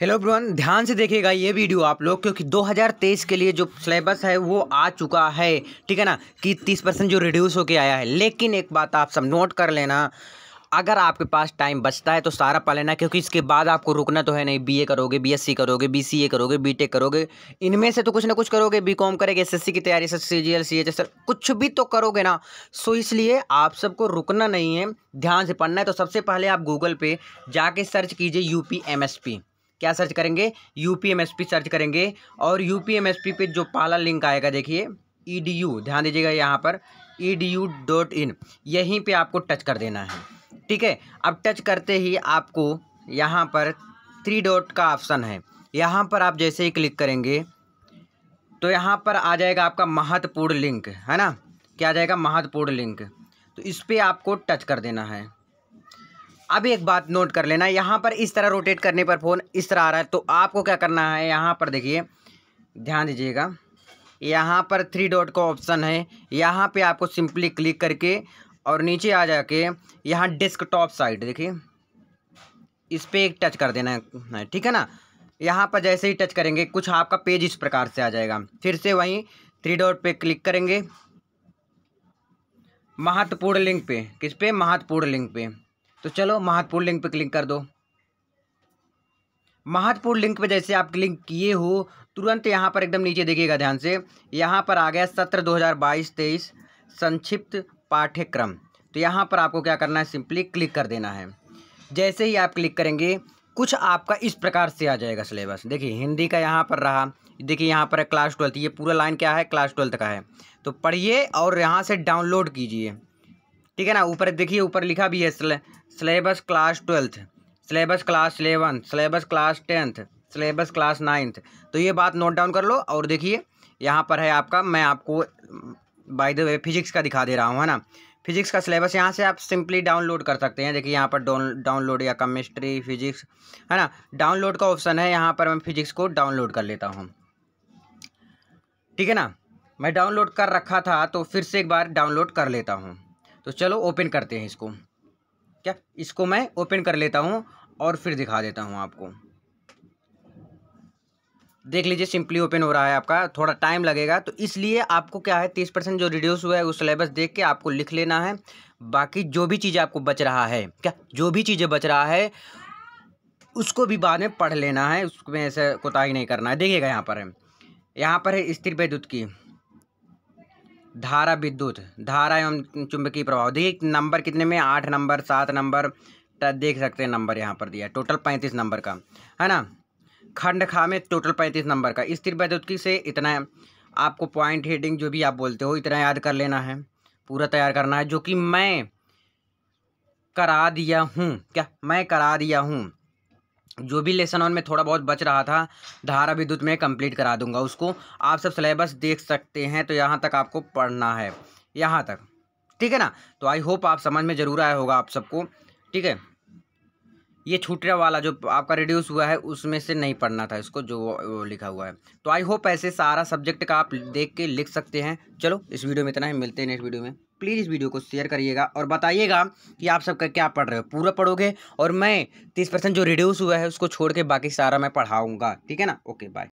Hello brown ध्यान से देखिएगा ये वीडियो आप लोग, क्योंकि 2023 के लिए जो सिलेबस है, वो आ चुका है। ठीक है ना? कि 30 परसेंट जो रिड्यूस होके आया है। लेकिन एक बात आप सब नोट कर लेना, अगर आपके पास टाइम बचता है तो सारा पा लेना, क्योंकि इसके बाद आपको रुकना तो है नहीं। बीए करोगे बीएससी करोगे बीसीए करोगे बीटेक करोगे, इनमें से तो कुछ ना कुछ करोगे। बीकॉम करेंगे एसएससी की तैयारी C G L C H S कुछ भी तो करोगे ना। सो इसलिए आप सबको रुकना नहीं है। ध्यान से पढ़ना है तो सबसे पहले आप गूगल पे जाके सर्च कीजिए यूपी एमएसपी क्या सर्च करेंगे? U P M S P search करेंगे। और U P M S P पे जो पाला लिंक आएगा, देखिए ई डी यू ध्यान दीजिएगा यहाँ पर E D U dot in यहीं पर आपको टच कर देना है। ठीक है? अब टच करते ही आपको यहाँ पर थ्री डॉट का ऑप्शन है। यहाँ पर आप जैसे ही क्लिक करेंगे तो यहाँ पर आ जाएगा आपका महत्वपूर्ण लिंक है ना? क्या आ जाएगा? महत्वपूर्ण लिंक तो इस पर आपको टच कर देना है। अब एक बात नोट कर लेना, यहाँ पर इस तरह रोटेट करने पर फ़ोन इस तरह आ रहा है तो आपको क्या करना है, यहाँ पर देखिए, ध्यान दीजिएगा, यहाँ पर थ्री डॉट का ऑप्शन है, यहाँ पे आपको सिंपली क्लिक करके और नीचे आ जाके यहाँ डेस्कटॉप साइड देखिए, इस पर एक टच कर देना है, ठीक है ना? यहाँ पर जैसे ही टच करेंगे, कुछ आपका पेज इस प्रकार से आ जाएगा, फिर से वहीं थ्री डॉट पे क्लिक करेंगे, महत्वपूर्ण लिंक पे, किस पे? महत्वपूर्ण लिंक पे। तो चलो महत्वपूर्ण लिंक पे क्लिक कर दो। महत्वपूर्ण लिंक पे जैसे आप क्लिक किए हो, तुरंत यहाँ पर एकदम नीचे देखिएगा ध्यान से, यहाँ पर आ गया सत्र दो हज़ार बाईस तेईस संक्षिप्त पाठ्यक्रम। तो यहाँ पर आपको क्या करना है सिंपली क्लिक कर देना है। जैसे ही आप क्लिक करेंगे, कुछ आपका इस प्रकार से आ जाएगा सिलेबस देखिए, हिंदी का यहाँ पर रहा, देखिए यहाँ पर क्लास ट्वेल्थ ये पूरा लाइन क्या है? क्लास ट्वेल्थ का है। तो पढ़िए और यहाँ से डाउनलोड कीजिए। ठीक है ना? ऊपर देखिए, ऊपर लिखा भी है syllabus class twelfth syllabus class eleventh syllabus class tenth syllabus class ninth तो ये बात नोट डाउन कर लो और देखिए, यहाँ पर है आपका, मैं आपको बाय द वे फिजिक्स का दिखा दे रहा हूँ, है ना? फिजिक्स का सिलेबस यहाँ से आप सिंपली डाउनलोड कर सकते हैं। देखिए, यहाँ पर डाउनलोड या केमिस्ट्री फिजिक्स है ना? डाउनलोड का ऑप्शन है, यहाँ पर मैं फिजिक्स को डाउनलोड कर लेता हूँ। ठीक है ना? मैं डाउनलोड कर रखा था तो फिर से एक बार डाउनलोड कर लेता हूँ। तो चलो ओपन करते हैं इसको। क्या? इसको मैं ओपन कर लेता हूँ और फिर दिखा देता हूँ आपको। देख लीजिए, सिंपली ओपन हो रहा है आपका। थोड़ा टाइम लगेगा तो इसलिए आपको क्या है, तीस परसेंट जो रिड्यूस हुआ है उस सिलेबस देख के आपको लिख लेना है। बाकी जो भी चीज़ें आपको बच रहा है, क्या? जो भी चीज़ें बच रहा है, उसको भी बाद में पढ़ लेना है। उसमें ऐसे कोताही नहीं करना है। देखिएगा यहाँ पर। है यहाँ पर है स्थिर विद्युत की। धारा विद्युत, धारा एवं चुंबकीय प्रभाव देखिए, नंबर कितने में? आठ नंबर, सात नंबर देख सकते हैं नंबर यहाँ पर दिया टोटल पैंतीस नंबर का, है ना? खंड खा में टोटल पैंतीस नंबर का। स्थिर वैद्युतिकी से इतना आपको पॉइंट हेडिंग जो भी आप बोलते हो, इतना याद कर लेना है, पूरा तैयार करना है, जो कि मैं करा दिया हूँ। क्या? मैं करा दिया हूँ। जो भी लेसन वन में थोड़ा बहुत बच रहा था, धारा विद्युत में कंप्लीट करा दूँगा उसको। आप सब सिलेबस देख सकते हैं तो यहाँ तक आपको पढ़ना है। यहाँ तक। ठीक है ना? तो आई होप आप समझ में ज़रूर आया होगा आप सबको। ठीक है? ये छूटे वाला जो आपका रिड्यूस हुआ है, उसमें से नहीं पढ़ना था इसको, जो लिखा हुआ है। तो आई होप ऐसे सारा सब्जेक्ट का आप देख के लिख सकते हैं। चलो, इस वीडियो में इतना ही, मिलते हैं नेक्स्ट वीडियो में। प्लीज़ इस वीडियो को शेयर करिएगा और बताइएगा कि आप सबका क्या पढ़ रहे हो। पूरा पढ़ोगे और मैं तीस परसेंट जो रिड्यूस हुआ है, उसको छोड़ के बाकी सारा मैं पढ़ाऊँगा। ठीक है ना? Okay bye